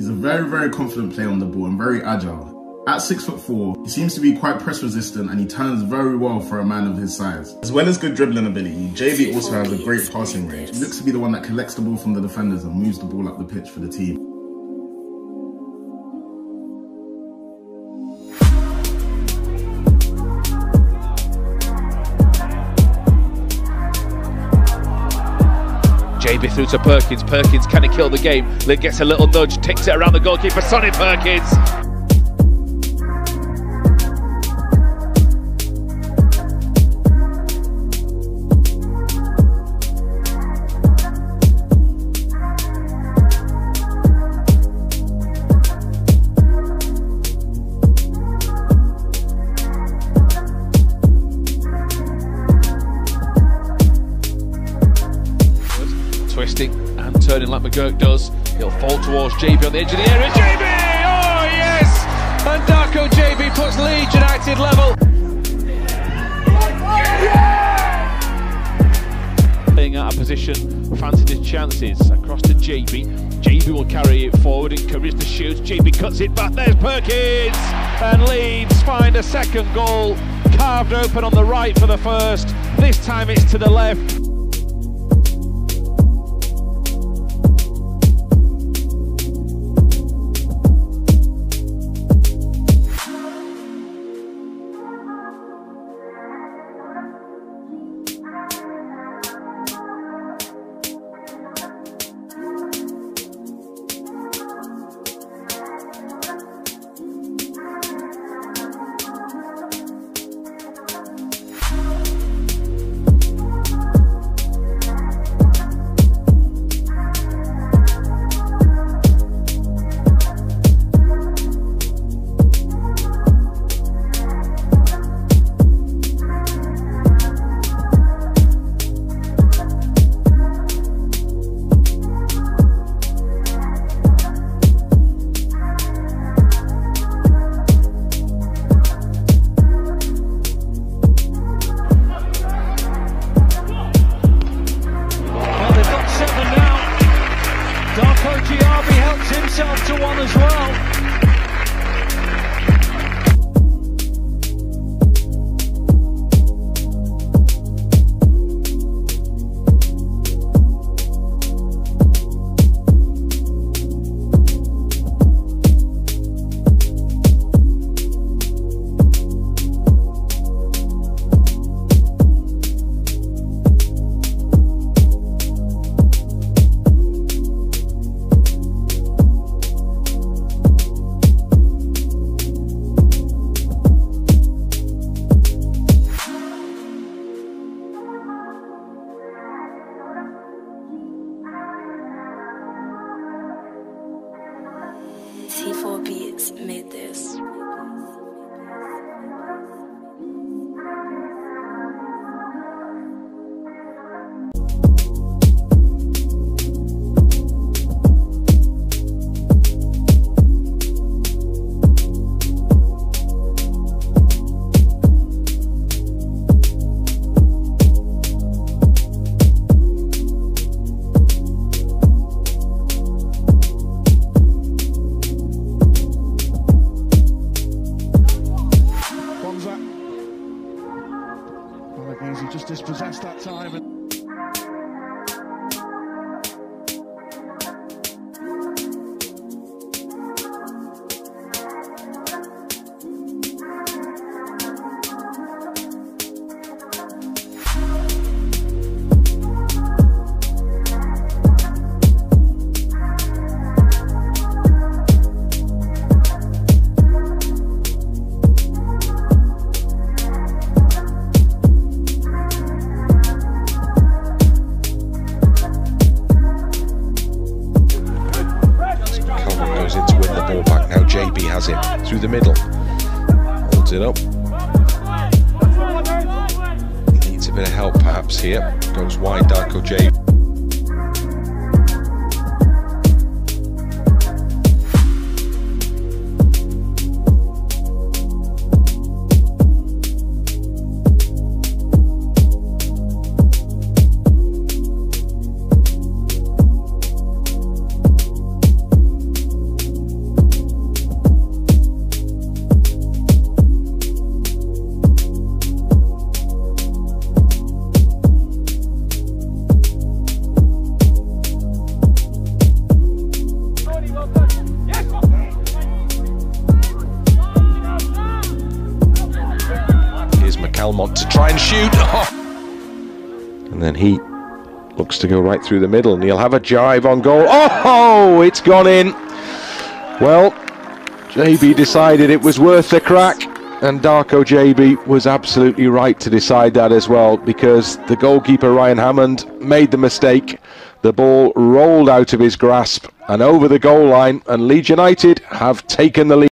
He's a very, very confident player on the ball and very agile. At six foot four, he seems to be quite press resistant and he turns very well for a man of his size. As well as good dribbling ability, Gyabi also has a great passing range. He looks to be the one that collects the ball from the defenders and moves the ball up the pitch for the team. Gyabi through to Perkins. Perkins can he kill the game? Lynn gets a little nudge, takes it around the goalkeeper. Sonny Perkins. Twisting and turning like McGurk does. He'll fall towards Gyabi on the edge of the area. Gyabi! Oh, yes! And Darko Gyabi puts Leeds United level. Playing out of position, fancied his chances across to Gyabi. Gyabi will carry it forward, encourage the shoot. Gyabi cuts it back. There's Perkins, and Leeds find a second goal carved open on the right for the first. This time it's to the left. T4 Beats made this. Dispossessed that time. Gyabi has it through the middle. Holds it up. Needs a bit of help perhaps here. Goes wide, Darko Here's McCalmont to try and shoot. Oh. And then he looks to go right through the middle and he'll have a jive on goal. Oh, it's gone in. Well, Gyabi decided it was worth the crack and Darko Gyabi was absolutely right to decide that as well because the goalkeeper Ryan Hammond made the mistake the ball rolled out of his grasp and over the goal line, and Leeds United have taken the lead.